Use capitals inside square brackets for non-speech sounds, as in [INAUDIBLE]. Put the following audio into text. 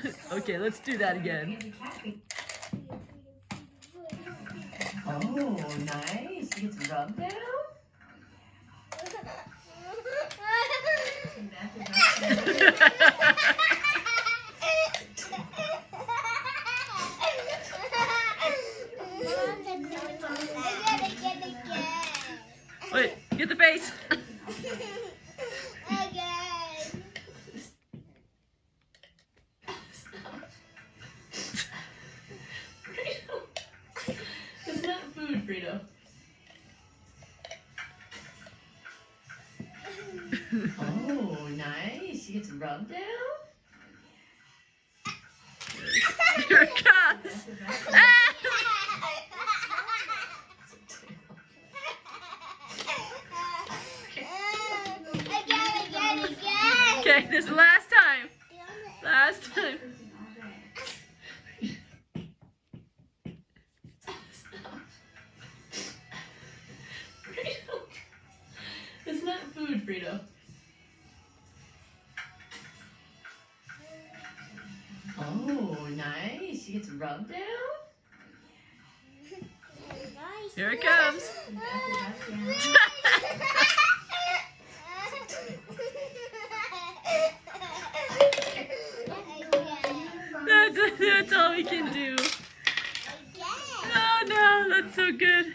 [LAUGHS] okay, let's do that again. Oh, nice. He gets rubbed down. Wait, get the face. [LAUGHS] Frito. Oh, nice. He gets rubbed down. Here it comes. Okay, this is last time. Last time. food, Frida. Oh, nice. She gets rubbed down. Here it comes. [LAUGHS] that's, that's all we can do. Oh no, that's so good.